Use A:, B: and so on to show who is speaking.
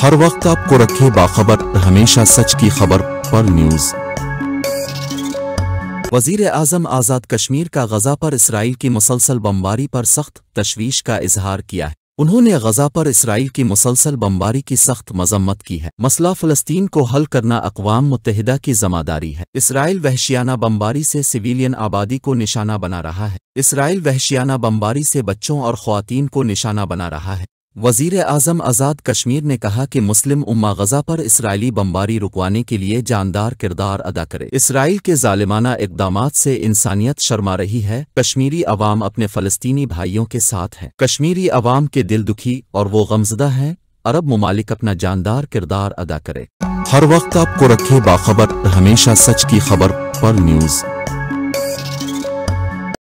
A: हर वक्त आपको रखे बाखबर हमेशा सच की खबर पर न्यूज़। वज़ीर आज़म आज़ाद कश्मीर का गजा पर इसराइल की मुसलसल बमबारी पर सख्त तशवीश का इजहार किया है। उन्होंने गजा पर इसराइल की मुसलसल बमबारी की सख्त मजम्मत की है। मसला फ़लस्तीन को हल करना अकवाम मुतहदा की जमादारी है। इसराइल वहशियाना बमबारी से सिविलियन आबादी को निशाना बना रहा है। इसराइल वहशियाना बमबारी से बच्चों और ख़वातीन को निशाना बना रहा है। वज़ीर आज़म आज़ाद कश्मीर ने कहा कि मुस्लिम उम्मा गजा पर इसराइली बमबारी रुकवाने के लिए जानदार किरदार अदा करे। इसराइल के जालिमाना इकदाम से इंसानियत शर्मा रही है। कश्मीरी अवाम अपने फ़लस्तीनी भाइयों के साथ है। कश्मीरी अवाम के दिल दुखी और वो गमजदा हैं। अरब ममालिक अपना जानदार किरदार अदा करे। हर वक्त आपको रखे बाखबर। हमेशा सच की खबर पर न्यूज़।